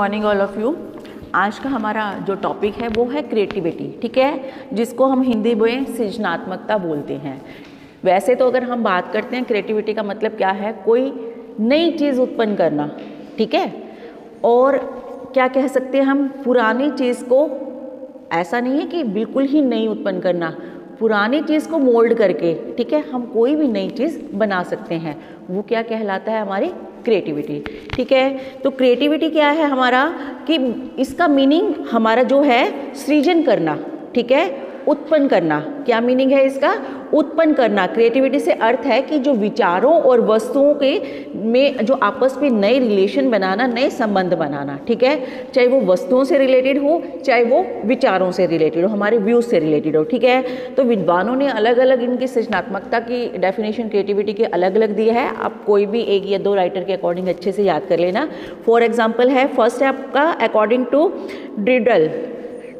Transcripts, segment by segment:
Morning all of you आज का हमारा जो टॉपिक है, वो है क्रिएटिविटी ठीक है? जिसको हम हिंदी में सृजनात्मकता बोलते हैं। वैसे तो अगर हम बात करते हैं क्रिएटिविटी का मतलब क्या है? कोई नई चीज़ उत्पन्न करना, ठीक है? और क्या कह सकते हैं हम? पुरानी चीज़ को, ऐसा नहीं है कि बिल्कुल ही नई उत्पन्न करना। पुरानी चीज़ को मोल्ड करके, ठीक है? हम कोई भी नई चीज़ बना सकते हैं। वो क्या कहलाता है हमारी? क्रिएटिविटी ठीक है? तो क्रिएटिविटी क्या है हमारा? कि इसका मीनिंग हमारा जो है सृजन करना, ठीक है? उत्पन्न करना। क्या मीनिंग है इसका? उत्पन्न करना। क्रिएटिविटी से अर्थ है कि जो विचारों और वस्तुओं के में जो आपस में नए रिलेशन बनाना, नए संबंध बनाना, ठीक है? चाहे वो वस्तुओं से रिलेटेड हो, चाहे वो विचारों से रिलेटेड हो, हमारे व्यूज़ से रिलेटेड हो, ठीक है? तो विद्वानों ने अलग अलग इनकी सृजनात्मकता की डेफिनेशन क्रिएटिविटी के अलग अलग दिए है। आप कोई भी एक या दो राइटर के अकॉर्डिंग अच्छे से याद कर लेना। फॉर एग्ज़ाम्पल है फ़र्स्ट है आपका अकॉर्डिंग टू ड्रिडल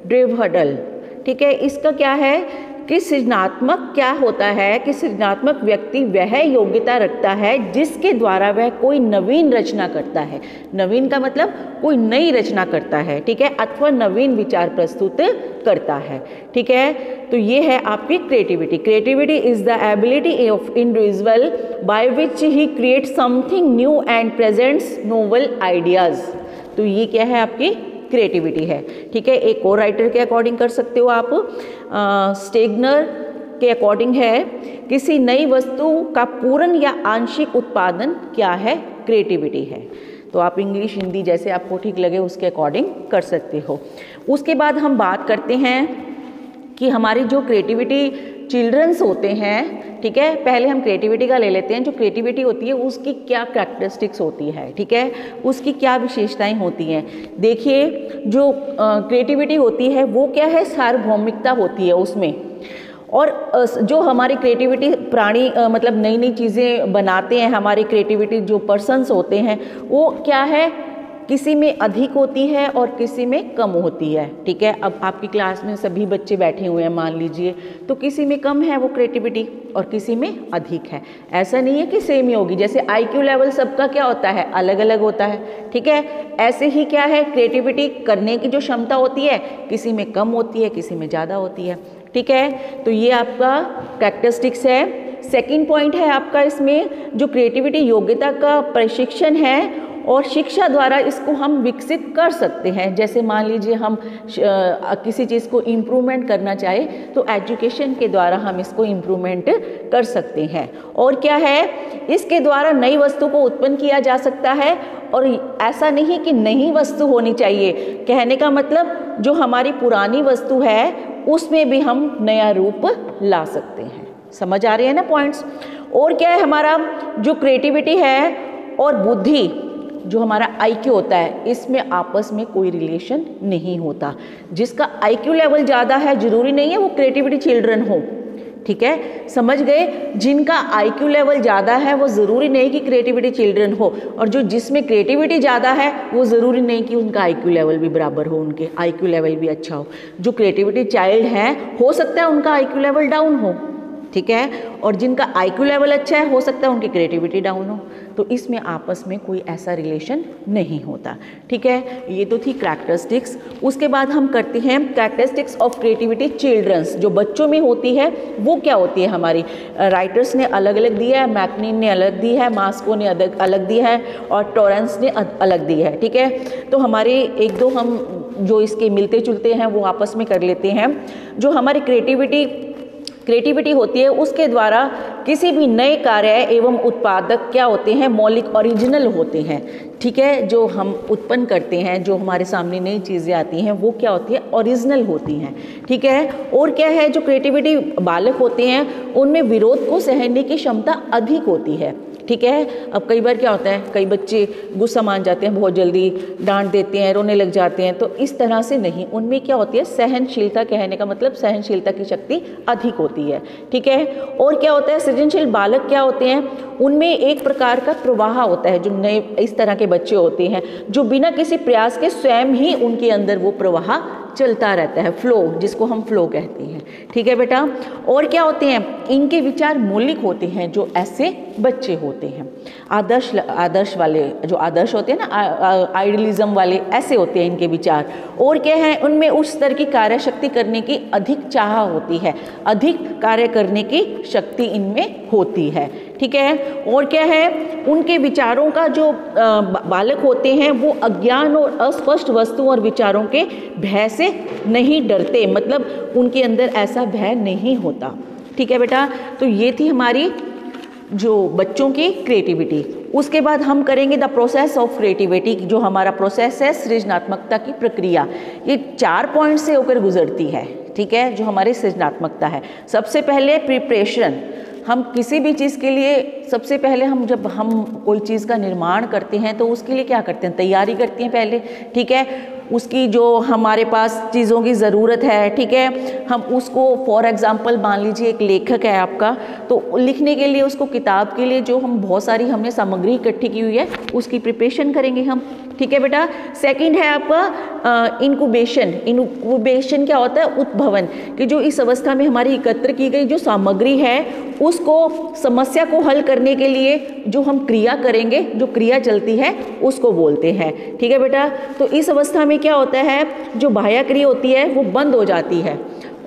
ड्रिवहडल ठीक है? इसका क्या है? कि सृजनात्मक क्या होता है? कि सृजनात्मक व्यक्ति वह योग्यता रखता है जिसके द्वारा वह कोई नवीन रचना करता है। नवीन का मतलब कोई नई रचना करता है, ठीक है? अथवा नवीन विचार प्रस्तुत करता है, ठीक है? तो ये है आपकी creativity creativity is the ability of individual by which he create something new and presents novel ideas तो ये क्या है आपकी क्रिएटिविटी है। ठीक है, एक और राइटर के अकॉर्डिंग कर सकते हो आप। स्टेगनर के अकॉर्डिंग है। किसी नई वस्तु का पूर्ण या आंशिक उत्पादन क्या है? क्रिएटिविटी है। तो आप इंग्लिश हिंदी जैसे आपको ठीक लगे, उसके अकॉर्डिंग कर सकते हो। उसके बाद हम बात करते हैं कि हमारी जो क्रिएटिविटी चिल्ड्रंस होते हैं ठीक है? पहले हम क्रिएटिविटी का ले लेते हैं। जो क्रिएटिविटी होती है, उसकी क्या कैरेक्टरिस्टिक्स होती है, ठीक है? उसकी क्या विशेषताएँ होती हैं? देखिए, जो क्रिएटिविटी होती है, वो क्या है? सार्वभौमिकता होती है उसमें। और जो हमारी क्रिएटिविटी प्राणी मतलब नई नई चीज़ें बनाते हैं, हमारी क्रिएटिविटी जो पर्सनस होते हैं, वो क्या है? किसी में अधिक होती है और किसी में कम होती है, ठीक है? अब आपकी क्लास में सभी बच्चे बैठे हुए हैं, मान लीजिए तो किसी में कम है वो क्रिएटिविटी और किसी में अधिक है। ऐसा नहीं है कि सेम ही होगी, जैसे आईक्यू लेवल सबका क्या होता है? अलग अलग होता है, ठीक है? ऐसे ही क्या है? क्रिएटिविटी करने की जो क्षमता होती है, किसी में कम होती है, किसी में ज़्यादा होती है, ठीक है? तो ये आपका कैरेक्टरिस्टिक्स है। सेकेंड पॉइंट है आपका इसमें, जो क्रिएटिविटी योग्यता का प्रशिक्षण है और शिक्षा द्वारा इसको हम विकसित कर सकते हैं। जैसे मान लीजिए हम किसी चीज़ को इम्प्रूवमेंट करना चाहे तो एजुकेशन के द्वारा हम इसको इम्प्रूवमेंट कर सकते हैं। और क्या है? इसके द्वारा नई वस्तु को उत्पन्न किया जा सकता है और ऐसा नहीं कि नई वस्तु होनी चाहिए। कहने का मतलब जो हमारी पुरानी वस्तु है, उसमें भी हम नया रूप ला सकते हैं। समझ आ रही है ना पॉइंट्स और क्या है हमारा जो क्रिएटिविटी है और बुद्धि जो हमारा आईक्यू होता है, इसमें आपस में कोई रिलेशन नहीं होता। जिसका आईक्यू लेवल ज़्यादा है, ज़रूरी नहीं है वो क्रिएटिविटी चिल्ड्रन हो। ठीक है? समझ गए? जिनका आईक्यू लेवल ज़्यादा है, वो ज़रूरी नहीं कि क्रिएटिविटी चिल्ड्रन हो। और जो जिसमें क्रिएटिविटी ज़्यादा है, वो ज़रूरी नहीं कि उनका आईक्यू लेवल भी बराबर हो, उनके आईक्यू लेवल भी अच्छा हो। जो क्रिएटिविटी चाइल्ड है, हो सकता है उनका आईक्यू लेवल डाउन हो। ठीक है? और जिनका आईक्यू लेवल अच्छा है, हो सकता है उनकी क्रिएटिविटी डाउन हो। तो इसमें आपस में कोई ऐसा रिलेशन नहीं होता, ठीक है? ये तो थी कैरेक्टरिस्टिक्स उसके बाद हम करते हैं कैरेक्टरिस्टिक्स ऑफ़ क्रिएटिविटी चिल्ड्रंस जो बच्चों में होती है, वो क्या होती है हमारी? राइटर्स ने अलग अलग दिया है मैकनिन ने अलग दी है मास्को ने अलग अलग दिया है, और टोरेंस ने अलग दी है, ठीक है? तो हमारे एक दो हम जो इसके मिलते जुलते हैं, वो आपस में कर लेते हैं। जो हमारी क्रिएटिविटी क्रिएटिविटी होती है, उसके द्वारा किसी भी नए कार्य एवं उत्पादक क्या होते हैं, मौलिक ओरिजिनल होते हैं। ठीक है, जो हम उत्पन्न करते हैं, जो हमारे सामने नई चीज़ें आती हैं, वो क्या होती है, ओरिजिनल होती हैं। ठीक है, और क्या है, जो क्रिएटिविटी बालक होते हैं, उनमें विरोध को सहने की क्षमता अधिक होती है। ठीक है? अब कई बार क्या होता है, कई बच्चे गुस्सा मान जाते हैं, बहुत जल्दी डांट देते हैं, रोने लग जाते हैं तो इस तरह से नहीं, उनमें क्या होती है, सहनशीलता कहने का मतलब सहनशीलता की शक्ति अधिक होती है, ठीक है? और क्या होता है, सृजनशील बालक क्या होते हैं, उनमें एक प्रकार का प्रवाह होता है, जो नए, इस तरह के बच्चे होते हैं, जो बिना किसी प्रयास के स्वयं ही उनके अंदर वो प्रवाह चलता रहता है फ्लो जिसको हम फ्लो कहते हैं। ठीक है बेटा? और क्या होते हैं? इनके विचार मौलिक होते हैं, जो ऐसे बच्चे होते हैं। आदर्श आदर्श वाले, जो आदर्श होते हैं ना आइडियलिज्म वाले, ऐसे होते हैं इनके विचार। और क्या है? उनमें उस स्तर की कार्य शक्ति करने की अधिक चाह होती है। अधिक कार्य करने की शक्ति इनमें होती है। ठीक है? और क्या है? उनके विचारों का जो बालक होते हैं, वो अज्ञान और अस्पष्ट वस्तु और विचारों के भय से नहीं डरते। मतलब उनके अंदर ऐसा भय नहीं होता। ठीक है बेटा? तो ये थी हमारी जो बच्चों की क्रिएटिविटी उसके बाद हम करेंगे द प्रोसेस ऑफ़ क्रिएटिविटी जो हमारा प्रोसेस है सृजनात्मकता की प्रक्रिया। ये चार पॉइंट से होकर गुजरती है, ठीक है? जो हमारी सृजनात्मकता है। सबसे पहले प्रिपरेशन हम किसी भी चीज़ के लिए, सबसे पहले हम जब हम कोई चीज़ का निर्माण करते हैं तो उसके लिए क्या करते हैं? तैयारी करते हैं पहले, ठीक है? उसकी जो हमारे पास चीज़ों की ज़रूरत है, ठीक है? हम उसको फॉर एग्ज़ाम्पल मान लीजिए एक लेखक है आपका तो लिखने के लिए, उसको किताब के लिए जो हम बहुत सारी हमने सामग्री इकट्ठी की हुई है, उसकी प्रिपरेशन करेंगे हम, ठीक है बेटा? सेकंड है आपका इनकुबेशन इनकुबेशन क्या होता है? उत्भवन कि जो इस अवस्था में हमारी एकत्र की गई जो सामग्री है, उसको समस्या को हल करने के लिए जो हम क्रिया करेंगे, जो क्रिया चलती है, उसको बोलते हैं, ठीक है बेटा? तो इस अवस्था में क्या होता है, जो बाह्यक्रिया होती है, वो बंद हो जाती है।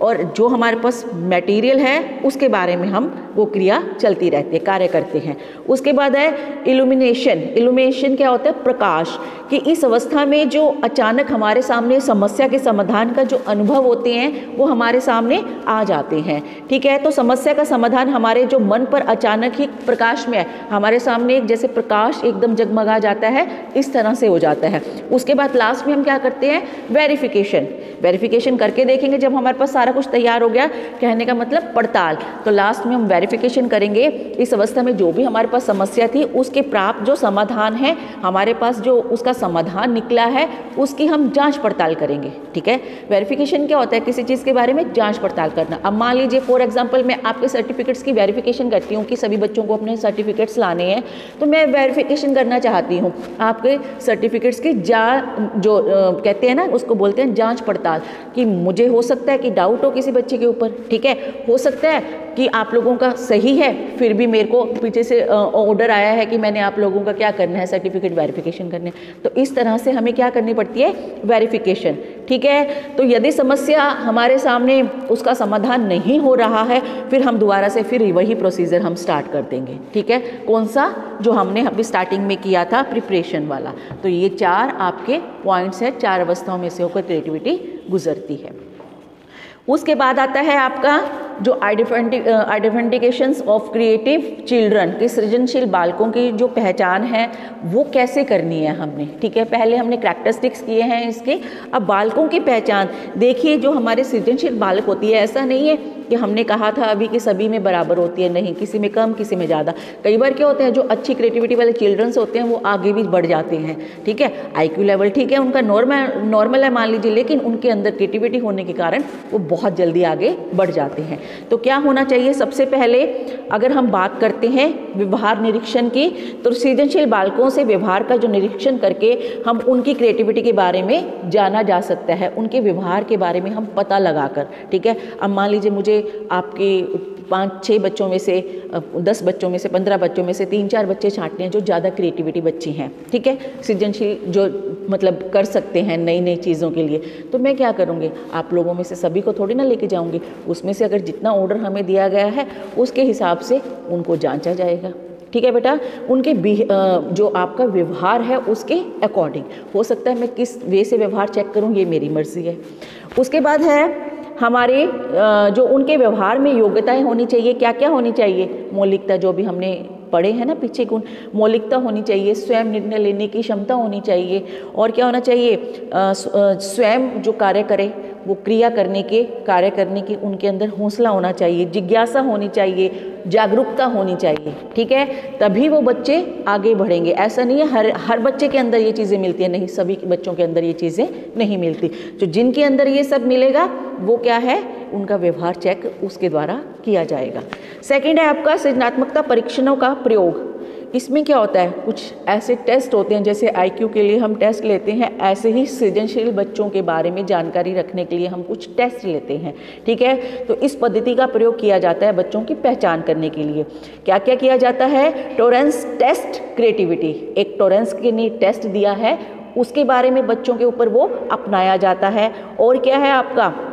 और जो हमारे पास मटेरियल है, उसके बारे में हम वो क्रिया चलती रहती है, कार्य करते हैं। उसके बाद है इल्यूमिनेशन इल्यूमिनेशन क्या होता है? प्रकाश। कि इस अवस्था में जो अचानक हमारे सामने समस्या के समाधान का जो अनुभव होते हैं, वो हमारे सामने आ जाते हैं। ठीक है? तो समस्या का समाधान हमारे जो मन पर अचानक ही प्रकाश में है, हमारे सामने एक जैसे प्रकाश एकदम जगमगा जाता है, इस तरह से हो जाता है। उसके बाद लास्ट में हम क्या करते हैं? वेरिफिकेशन वेरिफिकेशन करके देखेंगे जब हमारे पास सारा कुछ तैयार हो गया, कहने का मतलब पड़ताल। तो लास्ट में हम वेरिफिकेशन करेंगे। इस अवस्था में जो भी हमारे पास समस्या थी, उसके प्राप्त जो समाधान है, हमारे पास जो उसका समाधान निकला है, उसकी हम जाँच पड़ताल करेंगे, ठीक है? वेरिफिकेशन क्या होता है किसी चीज़ के बारे में? जाँच पड़ताल करना। अब मान लीजिए फॉर एग्ज़ाम्पल मैं आपके सर्टिफिकेट्स की वेरिफिकेशन करती हूँ कि सभी बच्चों को अपने सर्टिफिकेट्स लाने हैं तो मैं वेरिफिकेशन करना चाहती हूँ। आपके सर्टिफिकेट्स की जा, जो कहते हैं ना, उसको बोलते हैं जाँच पड़ताल कि मुझे हो सकता है कि डाउट हो किसी बच्चे के ऊपर, ठीक है? हो सकता है कि आप लोगों का सही है, फिर भी मेरे को पीछे से ऑर्डर आया है कि मैंने आप लोगों का क्या करना है सर्टिफिकेट वेरिफिकेशन करने तो इस तरह से हमें क्या करनी पड़ती है? वेरिफिकेशन ठीक है? तो यदि समस्या हमारे सामने उसका समाधान नहीं हो रहा है, फिर हम दोबारा से फिर वही प्रोसीजर हम स्टार्ट कर देंगे, ठीक है? कौन सा? जो हमने अभी स्टार्टिंग में किया था प्रिपरेशन वाला। तो ये चार आपके पॉइंट्स हैं, चार अवस्थाओं में से होकर क्रिएटिविटी गुजरती है। उसके बाद आता है आपका जो आइडेंटिफिकेशन ऑफ़ क्रिएटिव चिल्ड्रन के सृजनशील बालकों की जो पहचान है, वो कैसे करनी है हमने? ठीक है, पहले हमने करेक्टरिस्टिक्स किए हैं इसके। अब बालकों की पहचान। देखिए, जो हमारे सृजनशील बालक होती है, ऐसा नहीं है कि हमने कहा था अभी कि सभी में बराबर होती है, नहीं, किसी में कम, किसी में ज़्यादा। कई बार क्या होते हैं, जो अच्छी क्रिएटिविटी वाले चिल्ड्रंस होते हैं, वो आगे भी बढ़ जाते हैं। ठीक है आईक्यू लेवल ठीक है, उनका नॉर्मल नॉर्मल है मान लीजिए, लेकिन उनके अंदर क्रिएटिविटी होने के कारण वो बहुत जल्दी आगे बढ़ जाते हैं। तो क्या होना चाहिए? सबसे पहले अगर हम बात करते हैं व्यवहार निरीक्षण की तो सृजनशील बालकों से व्यवहार का जो निरीक्षण करके हम उनकी क्रिएटिविटी के बारे में जाना जा सकता है। उनके व्यवहार के बारे में हम पता लगाकर, ठीक है? अब मान लीजिए मुझे आपके पाँच छः बच्चों में से दस बच्चों में से, पंद्रह बच्चों में से तीन, चार बच्चे छांटने हैं जो ज़्यादा क्रिएटिविटी बच्चे हैं, ठीक है? सृजनशील जो मतलब कर सकते हैं नई नई चीज़ों के लिए। तो मैं क्या करूँगी? आप लोगों में से सभी को थोड़ी ना लेके जाऊँगी। उसमें से अगर जितना ऑर्डर हमें दिया गया है, उसके हिसाब से उनको जांचा जाएगा। ठीक है बेटा? उनके जो आपका व्यवहार है, उसके अकॉर्डिंग हो सकता है मैं किस वे से व्यवहार चेक करूँ, ये मेरी मर्ज़ी है। उसके बाद है हमारे जो उनके व्यवहार में योग्यताएँ होनी चाहिए क्या क्या होनी चाहिए? मौलिकता जो भी हमने पढ़े हैं ना पीछे गुण, मौलिकता होनी चाहिए, स्वयं निर्णय लेने की क्षमता होनी चाहिए। और क्या होना चाहिए? स्वयं जो कार्य करे वो क्रिया करने के, कार्य करने की उनके अंदर हौसला होना चाहिए, जिज्ञासा होनी चाहिए, जागरूकता होनी चाहिए, ठीक है? तभी वो बच्चे आगे बढ़ेंगे। ऐसा नहीं है, हर हर बच्चे के अंदर ये चीज़ें मिलती हैं, नहीं, सभी बच्चों के अंदर ये चीज़ें नहीं मिलती। तो जिनके अंदर ये सब मिलेगा, वो क्या है? उनका व्यवहार चेक उसके द्वारा किया जाएगा। सेकेंड है आपका सृजनात्मकता परीक्षणों का प्रयोग। इसमें क्या होता है? कुछ ऐसे टेस्ट होते हैं जैसे आईक्यू के लिए हम टेस्ट लेते हैं। ऐसे ही सृजनशील बच्चों के बारे में जानकारी रखने के लिए हम कुछ टेस्ट लेते हैं। ठीक है? तो इस पद्धति का प्रयोग किया जाता है बच्चों की पहचान करने के लिए। क्या क्या किया जाता है? टोरेंस टेस्ट क्रिएटिविटी एक टोरेंस के लिए टेस्ट दिया है। उसके बारे में बच्चों के ऊपर वो अपनाया जाता है। और क्या है आपका?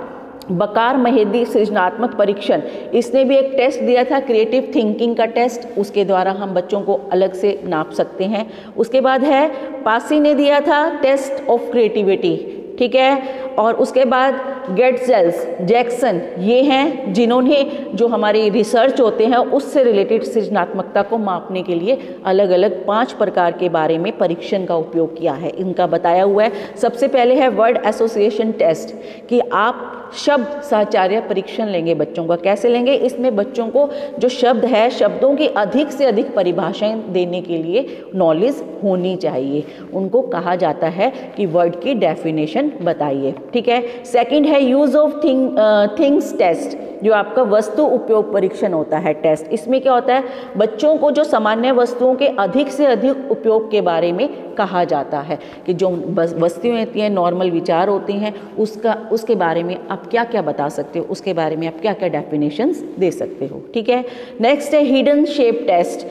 बकार महेदी सृजनात्मक परीक्षण। इसने भी एक टेस्ट दिया था क्रिएटिव थिंकिंग का टेस्ट उसके द्वारा हम बच्चों को अलग से नाप सकते हैं। उसके बाद है, पासी ने दिया था टेस्ट ऑफ़ क्रिएटिविटी ठीक है? और उसके बाद गेटसेल्स जैक्सन ये हैं जिन्होंने जो हमारी रिसर्च होते हैं, उससे रिलेटेड सृजनात्मकता को मापने के लिए अलग अलग पाँच प्रकार के बारे में परीक्षण का उपयोग किया है। इनका बताया हुआ है, सबसे पहले है वर्ड एसोसिएशन टेस्ट कि आप शब्द साचार्य परीक्षण लेंगे बच्चों का। कैसे लेंगे? इसमें बच्चों को जो शब्द है, शब्दों की अधिक से अधिक परिभाषाएँ देने के लिए नॉलेज होनी चाहिए। उनको कहा जाता है कि वर्ड की डेफिनेशन बताइए। ठीक है? सेकंड है use of thing things test जो आपका वस्तु उपयोग परीक्षण होता है टेस्ट इसमें क्या होता है? बच्चों को जो सामान्य वस्तुओं के अधिक से अधिक उपयोग के बारे में कहा जाता है कि जो वस्तुएँ होती हैं नॉर्मल विचार होती हैं, उसका, उसके बारे में आप क्या क्या बता सकते हो? उसके बारे में आप क्या क्या डेफिनेशंस दे सकते हो? ठीक है? नेक्स्ट है हिडन शेप टेस्ट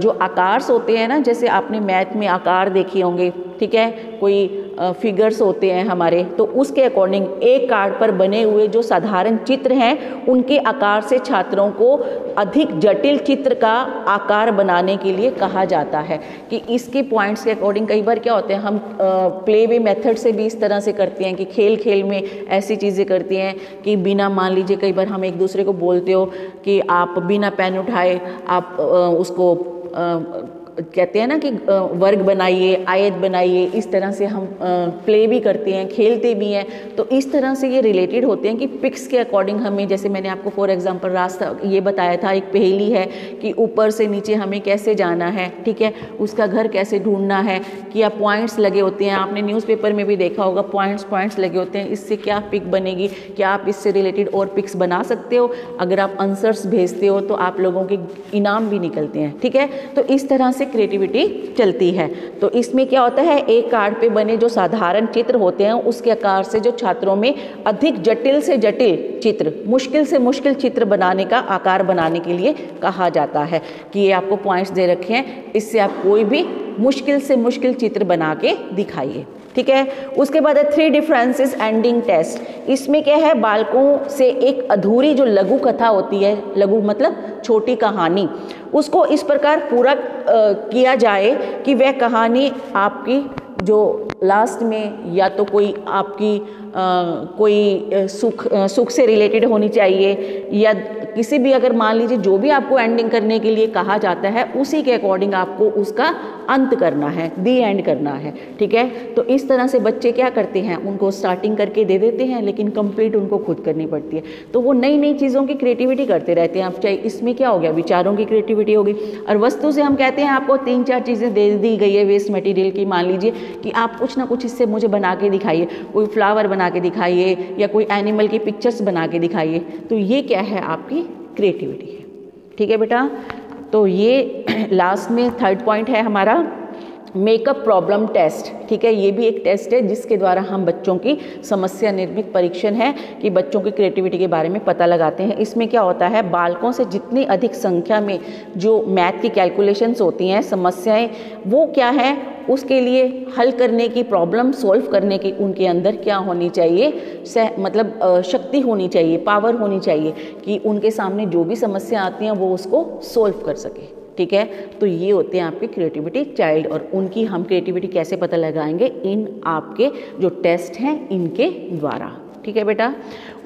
जो आकार होते हैं ना, जैसे आपने मैथ में आकार देखे होंगे, ठीक है? कोई फिगर्स होते हैं हमारे तो उसके अकॉर्डिंग एक कार्ड पर बने हुए जो साधारण चित्र हैं, उनके आकार से छात्रों को अधिक जटिल चित्र का आकार बनाने के लिए कहा जाता है कि इसके पॉइंट्स के अकॉर्डिंग कई बार क्या होते हैं, हम प्ले वे मेथड से भी इस तरह से करते हैं कि खेल खेल में ऐसी चीज़ें करती हैं कि बिना, मान लीजिए कई बार हम एक दूसरे को बोलते हो कि आप बिना पेन उठाए आप उसको कहते हैं ना कि वर्ग बनाइए, आयत बनाइए, इस तरह से हम प्ले भी करते हैं, खेलते भी हैं। तो इस तरह से ये रिलेटेड होते हैं कि पिक्स के अकॉर्डिंग हमें, जैसे मैंने आपको फॉर एग्जांपल रास्ता ये बताया था, एक पहेली है कि ऊपर से नीचे हमें कैसे जाना है, ठीक है? उसका घर कैसे ढूंढना है, कि या पॉइंट्स लगे होते हैं। आपने न्यूज़पेपर में भी देखा होगा पॉइंट्स पॉइंट्स लगे होते हैं। इससे क्या पिक बनेगी? क्या आप इससे रिलेटेड और पिक्स बना सकते हो? अगर आप आंसर्स भेजते हो तो आप लोगों के इनाम भी निकलते हैं, ठीक है? तो इस तरह से क्रिएटिविटी चलती है। तो इसमें क्या होता है, एक कार्ड पे बने जो साधारण चित्र होते हैं, उसके आकार से जो छात्रों में अधिक जटिल से जटिल चित्र, मुश्किल से मुश्किल चित्र बनाने का आकार बनाने के लिए कहा जाता है कि ये आपको पॉइंट्स दे रखे हैं। इससे आप कोई भी मुश्किल से मुश्किल चित्र बना के दिखाइए। ठीक है? उसके बाद है थ्री डिफरेंसेस एंडिंग टेस्ट इसमें क्या है? बालकों से एक अधूरी जो लघु कथा होती है लघु मतलब छोटी कहानी उसको इस प्रकार पूरा किया जाए कि वह कहानी आपकी जो लास्ट में या तो कोई आपकी आ, कोई सुख सुख से रिलेटेड होनी चाहिए या किसी भी, अगर मान लीजिए जो भी आपको एंडिंग करने के लिए कहा जाता है, उसी के अकॉर्डिंग आपको उसका अंत करना है दी एंड करना है, ठीक है? तो इस तरह से बच्चे क्या करते हैं? उनको स्टार्टिंग करके दे देते हैं, लेकिन कंप्लीट उनको खुद करनी पड़ती है। तो वो नई नई चीज़ों की क्रिएटिविटी करते रहते हैं। आप चाहे इसमें क्या हो गया, विचारों की क्रिएटिविटी होगी। और वस्तु से हम कहते हैं, आपको तीन चार चीज़ें दे दी गई है वेस्ट मटीरियल की। मान लीजिए कि आप कुछ ना कुछ इससे मुझे बना के दिखाइए, कोई फ्लावर बना के दिखाइए, या कोई एनिमल की पिक्चर्स बना के दिखाइए। तो ये क्या है आपकी क्रिएटिविटी है। ठीक है बेटा? तो ये लास्ट में थर्ड पॉइंट है हमारा। मेकअप प्रॉब्लम टेस्ट, ठीक है, ये भी एक टेस्ट है जिसके द्वारा हम बच्चों की समस्या निर्मित परीक्षण है कि बच्चों की क्रिएटिविटी के बारे में पता लगाते हैं। इसमें क्या होता है, बालकों से जितनी अधिक संख्या में जो मैथ की कैलकुलेशंस होती हैं, समस्याएँ, वो क्या है, उसके लिए हल करने की प्रॉब्लम सॉल्व करने की उनके अंदर क्या होनी चाहिए, सह मतलब शक्ति होनी चाहिए पावर होनी चाहिए कि उनके सामने जो भी समस्या आती हैं, वो उसको सॉल्व कर सके। ठीक है? तो ये होते हैं आपके क्रिएटिविटी चाइल्ड और उनकी हम क्रिएटिविटी कैसे पता लगाएँगे? इन आपके जो टेस्ट हैं, इनके द्वारा। ठीक है बेटा?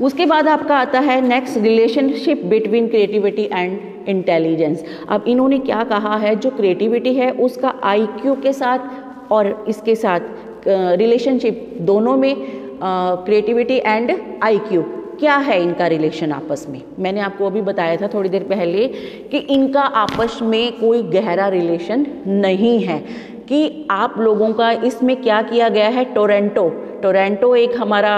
उसके बाद आपका आता है next relationship between creativity and intelligence अब इन्होंने क्या कहा है? जो क्रिएटिविटी है, उसका आईक्यू के साथ और इसके साथ रिलेशनशिप दोनों में क्रिएटिविटी एंड आईक्यू क्या है इनका रिलेशन आपस में? मैंने आपको अभी बताया था थोड़ी देर पहले कि इनका आपस में कोई गहरा रिलेशन नहीं है। कि आप लोगों का इसमें क्या किया गया है? टोरेंटो। टोरेंटो एक हमारा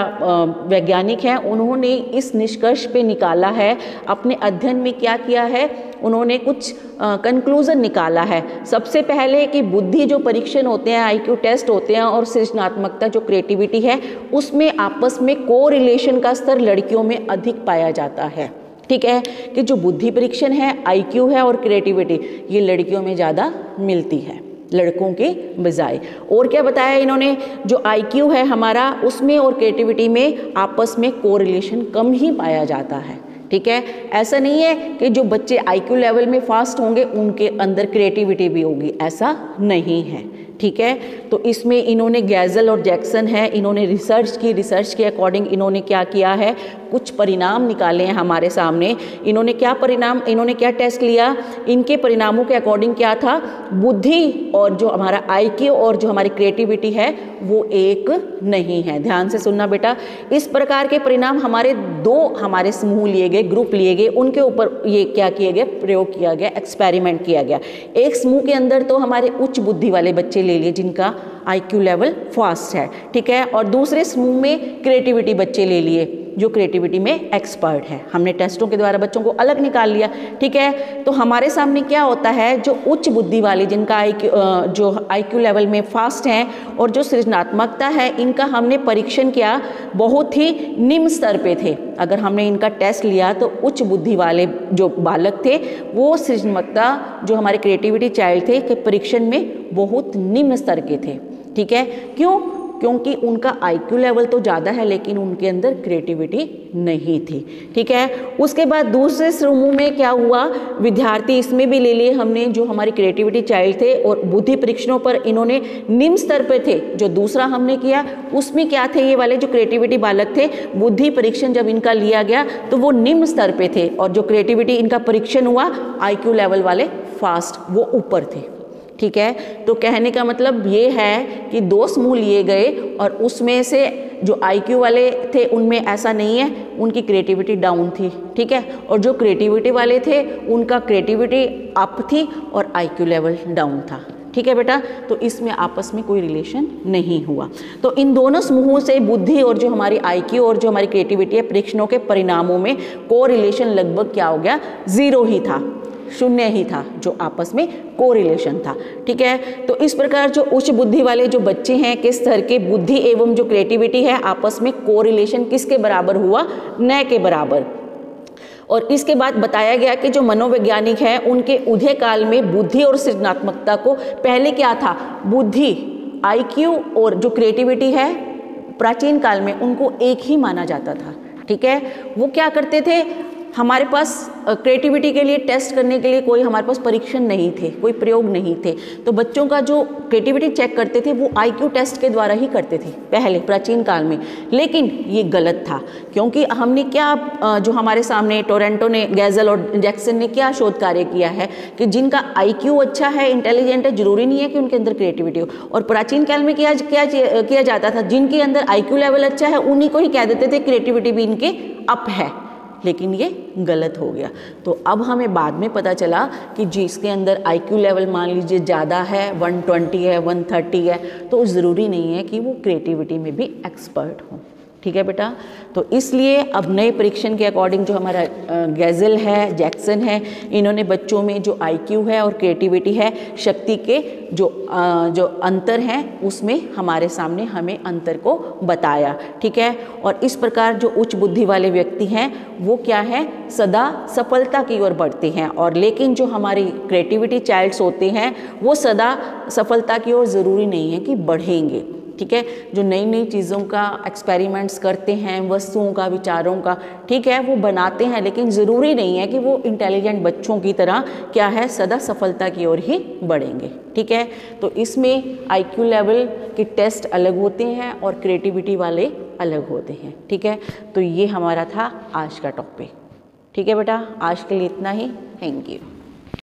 वैज्ञानिक है। उन्होंने इस निष्कर्ष पे निकाला है, अपने अध्ययन में क्या किया है? उन्होंने कुछ कंक्लूज़न निकाला है। सबसे पहले कि बुद्धि जो परीक्षण होते हैं आईक्यू टेस्ट होते हैं और सृजनात्मकता जो क्रिएटिविटी है, उसमें आपस में को रिलेशन का स्तर लड़कियों में अधिक पाया जाता है। ठीक है? कि जो बुद्धि परीक्षण है आईक्यू है और क्रिएटिविटी ये लड़कियों में ज़्यादा मिलती है। लड़कों के बजाय। और क्या बताया इन्होंने? जो आईक्यू है हमारा, उसमें और क्रिएटिविटी में, आपस में कोरिलेशन कम ही पाया जाता है। ठीक है? ऐसा नहीं है कि जो बच्चे आईक्यू लेवल में फास्ट होंगे, उनके अंदर क्रिएटिविटी भी होगी। ऐसा नहीं है। ठीक है? तो इसमें इन्होंने गैजल और जैक्सन है। इन्होंने रिसर्च की। रिसर्च के अकॉर्डिंग इन्होंने क्या किया है? कुछ परिणाम निकाले हैं हमारे सामने। इन्होंने क्या परिणाम, इन्होंने क्या टेस्ट लिया? इनके परिणामों के अकॉर्डिंग क्या था? बुद्धि और जो हमारा आईक्यू और जो हमारी क्रिएटिविटी है, वो एक नहीं है। ध्यान से सुनना बेटा। इस प्रकार के परिणाम हमारे दो हमारे समूह लिए गए ग्रुप लिए गए। उनके ऊपर ये क्या किया गया प्रयोग किया गया एक्सपेरिमेंट किया गया। एक समूह के अंदर तो हमारे उच्च बुद्धि वाले बच्चे ले लिए, जिनका आईक्यू लेवल फास्ट है, ठीक है? और दूसरे समूह में क्रिएटिविटी बच्चे ले लिए। जो क्रिएटिविटी में एक्सपर्ट है। हमने टेस्टों के द्वारा बच्चों को अलग निकाल लिया, ठीक है? तो हमारे सामने क्या होता है, जो उच्च बुद्धि वाले, जिनका आईक्यू जो आईक्यू लेवल में फास्ट हैं और जो सृजनात्मकता है, इनका हमने परीक्षण किया बहुत ही निम्न स्तर पे थे। अगर हमने इनका टेस्ट लिया तो उच्च बुद्धि वाले जो बालक थे, वो सृजनात्मकता जो हमारे क्रिएटिविटी चाइल्ड थे, के परीक्षण में बहुत निम्न स्तर के थे, ठीक है? क्यों? क्योंकि उनका आईक्यू लेवल तो ज़्यादा है, लेकिन उनके अंदर क्रिएटिविटी नहीं थी। ठीक है? उसके बाद दूसरे समूह में क्या हुआ? विद्यार्थी इसमें भी ले लिए हमने, जो हमारी क्रिएटिविटी चाइल्ड थे और बुद्धि परीक्षणों पर इन्होंने निम्न स्तर पर थे। जो दूसरा हमने किया, उसमें क्या थे ये वाले जो क्रिएटिविटी बालक थे? बुद्धि परीक्षण जब इनका लिया गया तो वो निम्न स्तर पर थे और जो क्रिएटिविटी इनका परीक्षण हुआ आईक्यू लेवल वाले फास्ट वो ऊपर थे। ठीक है? तो कहने का मतलब ये है कि दो समूह लिए गए और उसमें से जो आईक्यू वाले थे, उनमें ऐसा नहीं है, उनकी क्रिएटिविटी डाउन थी, ठीक है? और जो क्रिएटिविटी वाले थे, उनका क्रिएटिविटी अप थी और आईक्यू लेवल डाउन था, ठीक है बेटा? तो इसमें आपस में कोई रिलेशन नहीं हुआ। तो इन दोनों समूहों से बुद्धि और जो हमारी आईक्यू और जो हमारी क्रिएटिविटी है, परीक्षणों के परिणामों में को रिलेशन लगभग क्या हो गया? ज़ीरो ही था। शून्य ही था, जो आपस में कोरिलेशन था, ठीक है? तो इस प्रकार जो उच्च बुद्धि वाले जो बच्चे हैं, किस स्तर के बुद्धि एवं जो क्रिएटिविटी है, आपस में कोरिलेशन किसके बराबर हुआ? न के बराबर। और इसके बाद बताया गया कि जो मनोवैज्ञानिक हैं, उनके उदय काल में बुद्धि और सृजनात्मकता को पहले क्या था? बुद्धि आईक्यू और जो क्रिएटिविटी है, प्राचीन काल में उनको एक ही माना जाता था, ठीक है? वो क्या करते थे? हमारे पास क्रिएटिविटी के लिए टेस्ट करने के लिए कोई हमारे पास परीक्षण नहीं थे, कोई प्रयोग नहीं थे। तो बच्चों का जो क्रिएटिविटी चेक करते थे, वो आईक्यू टेस्ट के द्वारा ही करते थे, पहले, प्राचीन काल में। लेकिन ये गलत था, क्योंकि हमने क्या जो हमारे सामने टोरेंटो ने गैजल और जैक्सन ने क्या शोध कार्य किया है, कि जिनका आईक्यू अच्छा है इंटेलिजेंट है, ज़रूरी नहीं है कि उनके अंदर क्रिएटिविटी हो। और प्राचीन काल में क्या क्या, किया जाता था, जिनके अंदर आईक्यू लेवल अच्छा है, उन्हीं को ही कह देते थे क्रिएटिविटी भी इनके अप है। लेकिन ये गलत हो गया। तो अब हमें बाद में पता चला कि जिसके अंदर आईक्यू लेवल मान लीजिए ज़्यादा है 120 है 130 है तो ज़रूरी नहीं है कि वो क्रिएटिविटी में भी एक्सपर्ट हो। ठीक है बेटा? तो इसलिए अब नए परीक्षण के अकॉर्डिंग जो हमारा गैजल है जैक्सन है, इन्होंने बच्चों में जो आईक्यू है और क्रिएटिविटी है, शक्ति के जो जो अंतर हैं, उसमें हमारे सामने हमें अंतर को बताया, ठीक है? और इस प्रकार जो उच्च बुद्धि वाले व्यक्ति हैं, वो क्या है? सदा सफलता की ओर बढ़ते हैं और लेकिन जो हमारी क्रिएटिविटी चाइल्ड्स होते हैं, वो सदा सफलता की ओर ज़रूरी नहीं है कि बढ़ेंगे। ठीक है, जो नई नई चीज़ों का एक्सपेरिमेंट्स करते हैं, वस्तुओं का, विचारों का, ठीक है, वो बनाते हैं, लेकिन ज़रूरी नहीं है कि वो इंटेलिजेंट बच्चों की तरह क्या है, सदा सफलता की ओर ही बढ़ेंगे, ठीक है? तो इसमें आईक्यू लेवल के टेस्ट अलग होते हैं और क्रिएटिविटी वाले अलग होते हैं, ठीक है? तो ये हमारा था आज का टॉपिक ठीक है बेटा? आज के लिए इतना ही थैंक यू